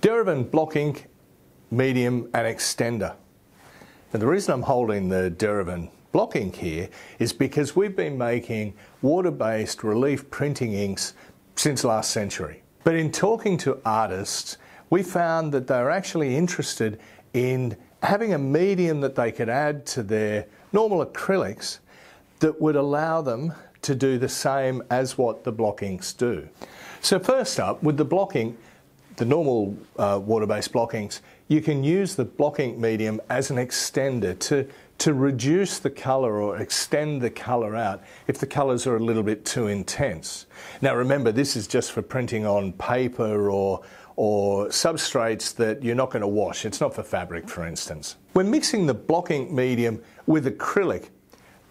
Derivan Block Ink Medium and Extender. Now the reason I'm holding the Derivan Block Ink here is because we've been making water-based relief printing inks since last century. But in talking to artists, we found that they're actually interested in having a medium that they could add to their normal acrylics that would allow them to do the same as what the block inks do. So first up, with the block ink, the normal uh, water-based block inks, you can use the block ink medium as an extender to, to reduce the colour or extend the colour out if the colours are a little bit too intense. Now remember, this is just for printing on paper or, or substrates that you're not going to wash. It's not for fabric, for instance. When mixing the block ink medium with acrylic,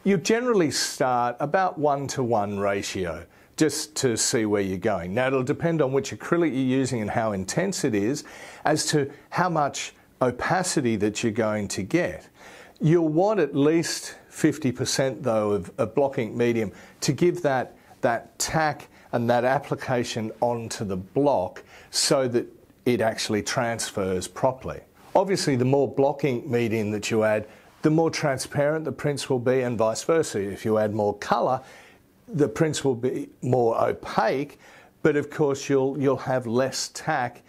you generally start about one to one ratio just to see where you're going. Now it'll depend on which acrylic you're using and how intense it is as to how much opacity that you're going to get. You'll want at least 50% though of, of block ink medium to give that, that tack and that application onto the block so that it actually transfers properly. Obviously the more block ink medium that you add, the more transparent the prints will be and vice versa. If you add more colour, the prints will be more opaque, but of course you'll, you'll have less tack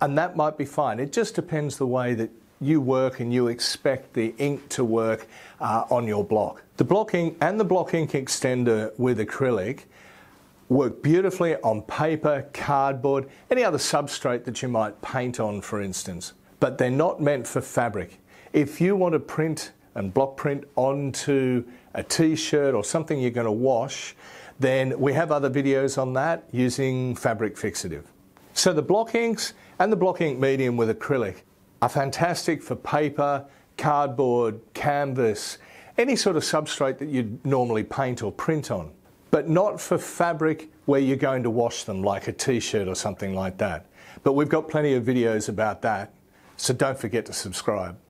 and that might be fine. It just depends the way that you work and you expect the ink to work uh, on your block. The block ink and the block ink extender with acrylic work beautifully on paper, cardboard, any other substrate that you might paint on for instance, but they're not meant for fabric. If you want to print and block print onto a t-shirt or something you're going to wash, then we have other videos on that using fabric fixative. So the block inks and the block ink medium with acrylic are fantastic for paper, cardboard, canvas, any sort of substrate that you'd normally paint or print on, but not for fabric where you're going to wash them like a t-shirt or something like that. But we've got plenty of videos about that, so don't forget to subscribe.